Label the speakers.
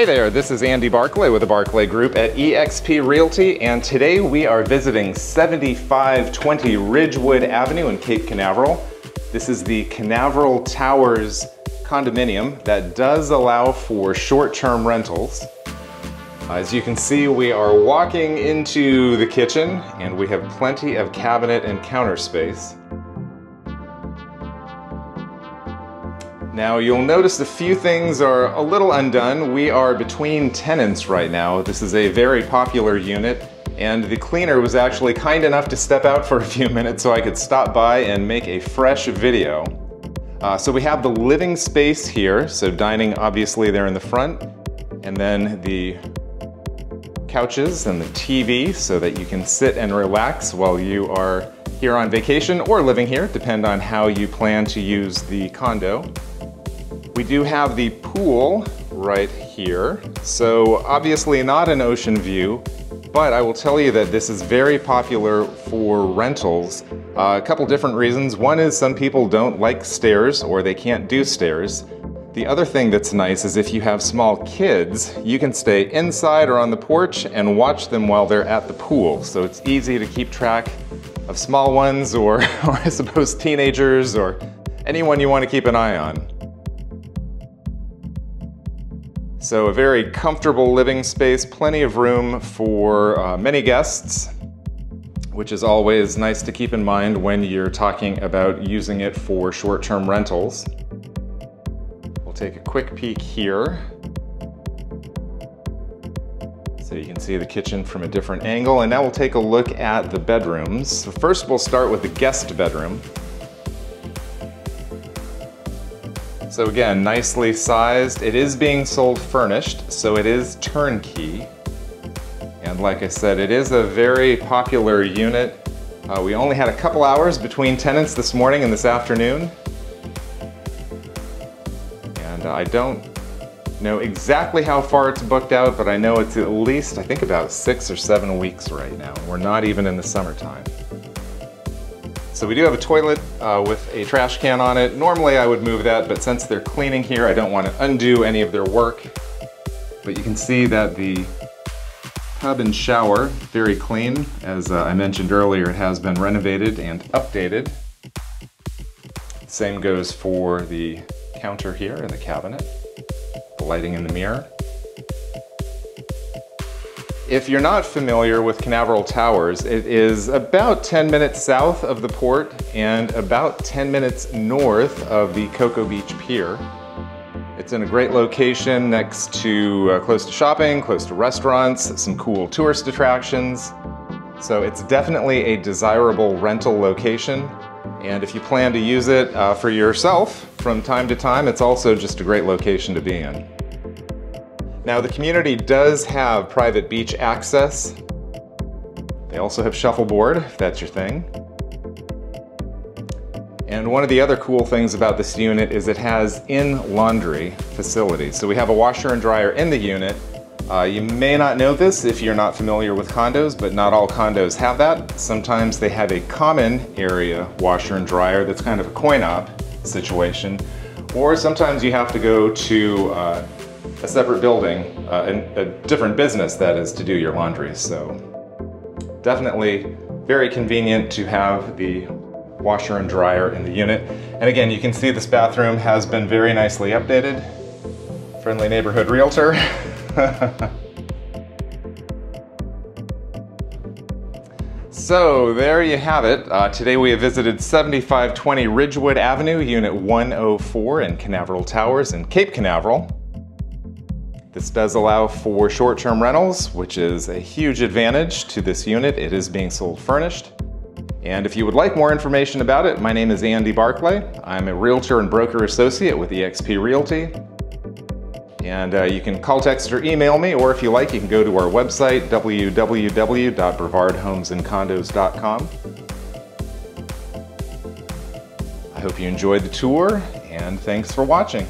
Speaker 1: Hey there, this is Andy Barclay with the Barclay Group at eXp Realty, and today we are visiting 7520 Ridgewood Avenue in Cape Canaveral. This is the Canaveral Towers condominium that does allow for short-term rentals. As you can see, we are walking into the kitchen and we have plenty of cabinet and counter space. Now you'll notice a few things are a little undone. We are between tenants right now. This is a very popular unit and the cleaner was actually kind enough to step out for a few minutes so I could stop by and make a fresh video. Uh, so we have the living space here, so dining obviously there in the front, and then the couches and the TV so that you can sit and relax while you are here on vacation or living here, depend on how you plan to use the condo. We do have the pool right here. So obviously not an ocean view, but I will tell you that this is very popular for rentals. Uh, a couple different reasons. One is some people don't like stairs or they can't do stairs. The other thing that's nice is if you have small kids, you can stay inside or on the porch and watch them while they're at the pool. So it's easy to keep track of small ones or, or I suppose teenagers or anyone you want to keep an eye on. So a very comfortable living space, plenty of room for uh, many guests, which is always nice to keep in mind when you're talking about using it for short-term rentals. We'll take a quick peek here. So you can see the kitchen from a different angle, and now we'll take a look at the bedrooms. So first we'll start with the guest bedroom. So again, nicely sized. It is being sold furnished, so it is turnkey. And like I said, it is a very popular unit. Uh, we only had a couple hours between tenants this morning and this afternoon. And I don't know exactly how far it's booked out, but I know it's at least, I think about six or seven weeks right now. We're not even in the summertime. So we do have a toilet uh, with a trash can on it. Normally I would move that, but since they're cleaning here, I don't want to undo any of their work. But you can see that the tub and shower, very clean. As uh, I mentioned earlier, it has been renovated and updated. Same goes for the counter here in the cabinet, the lighting in the mirror. If you're not familiar with Canaveral Towers, it is about 10 minutes south of the port and about 10 minutes north of the Cocoa Beach Pier. It's in a great location next to, uh, close to shopping, close to restaurants, some cool tourist attractions. So it's definitely a desirable rental location. And if you plan to use it uh, for yourself from time to time, it's also just a great location to be in. Now the community does have private beach access. They also have shuffleboard, if that's your thing. And one of the other cool things about this unit is it has in-laundry facilities. So we have a washer and dryer in the unit. Uh, you may not know this if you're not familiar with condos, but not all condos have that. Sometimes they have a common area washer and dryer that's kind of a coin-op situation. Or sometimes you have to go to uh, a separate building, uh, a different business that is to do your laundry. So definitely very convenient to have the washer and dryer in the unit. And again, you can see this bathroom has been very nicely updated. Friendly neighborhood realtor. So there you have it. Uh, today we have visited 7520 Ridgewood Avenue, Unit 104 in Canaveral Towers in Cape Canaveral. This does allow for short-term rentals, which is a huge advantage to this unit. It is being sold furnished. And if you would like more information about it, my name is Andy Barclay. I'm a realtor and broker associate with eXp Realty. And uh, you can call, text, or email me, or if you like, you can go to our website, www.brevardhomesandcondos.com. I hope you enjoyed the tour, and thanks for watching.